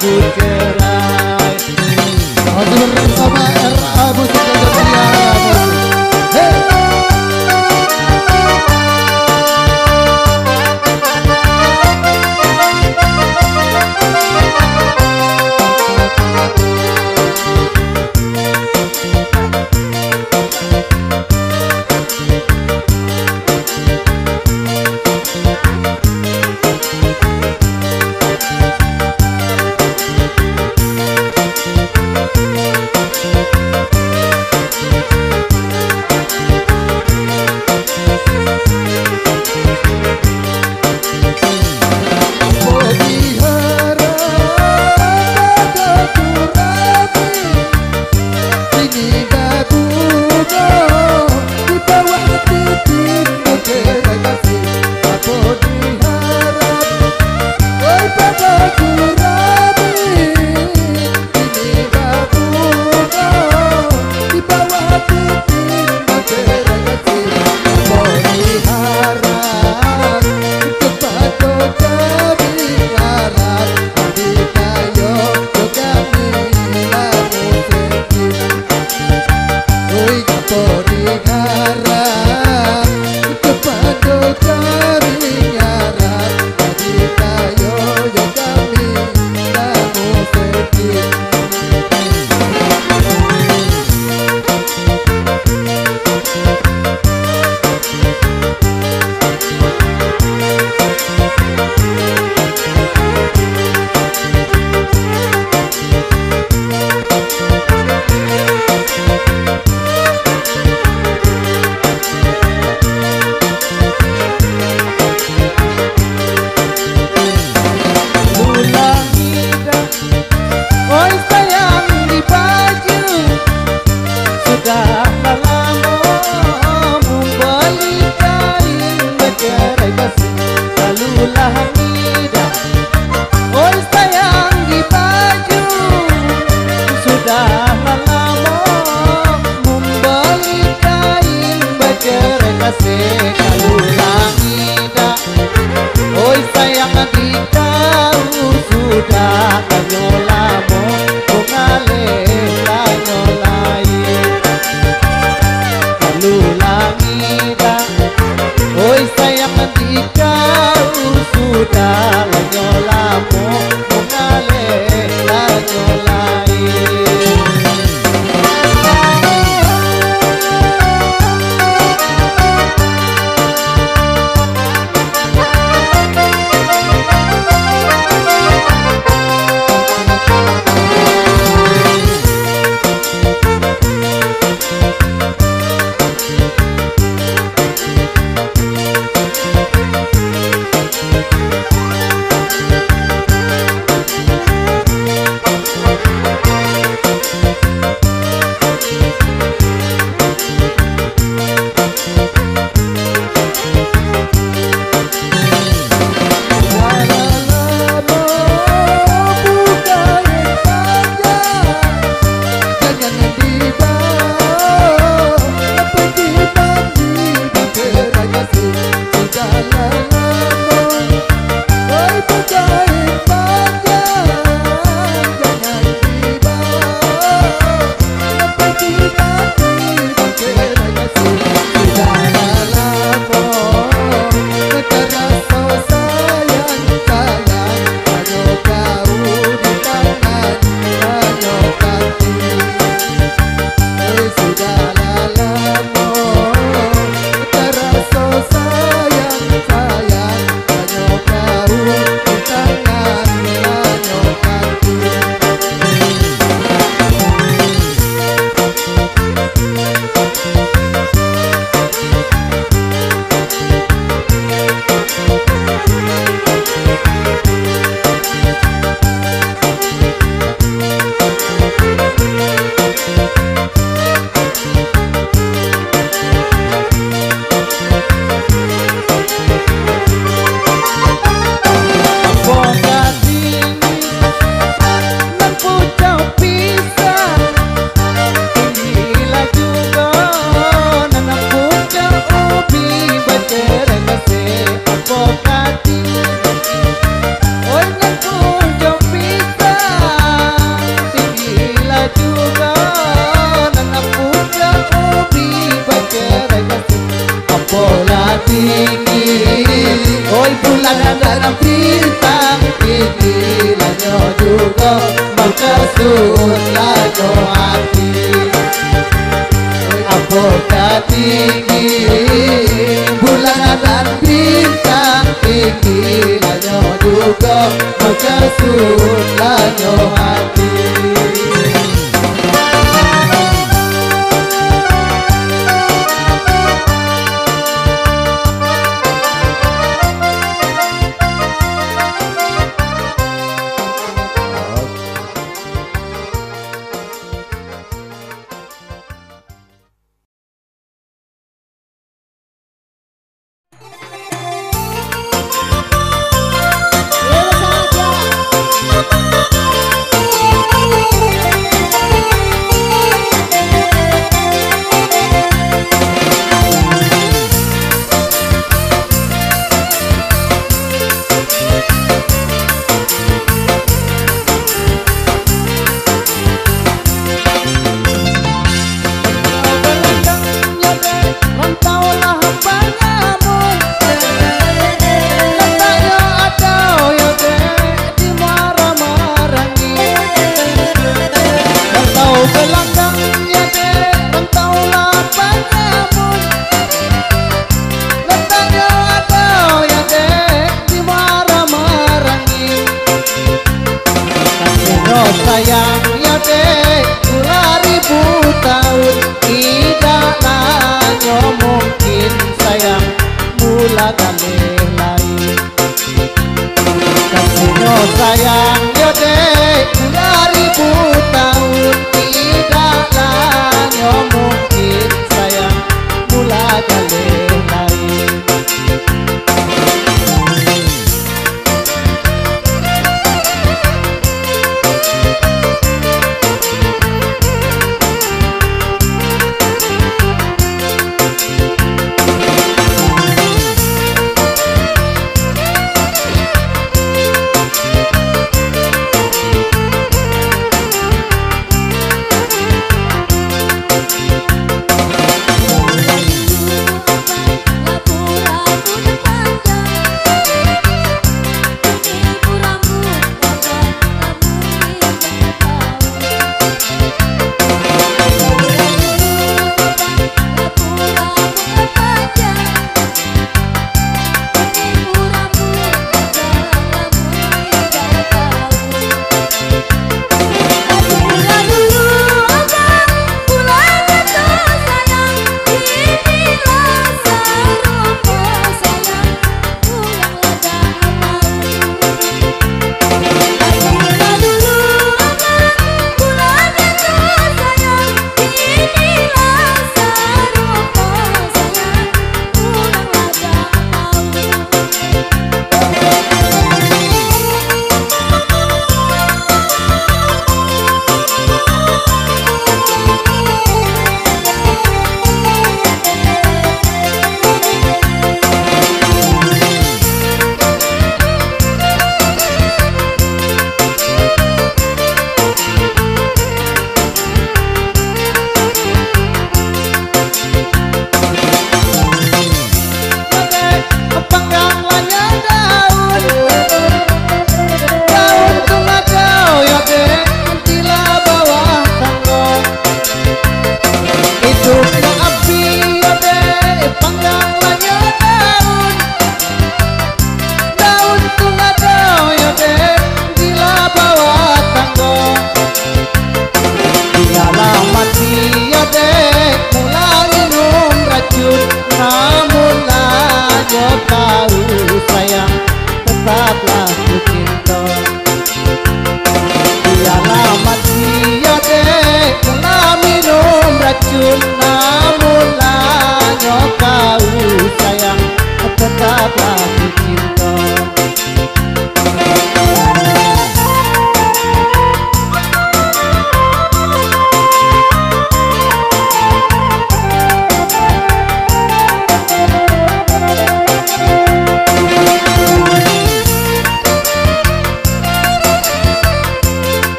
good.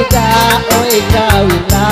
Nyok ca oi ca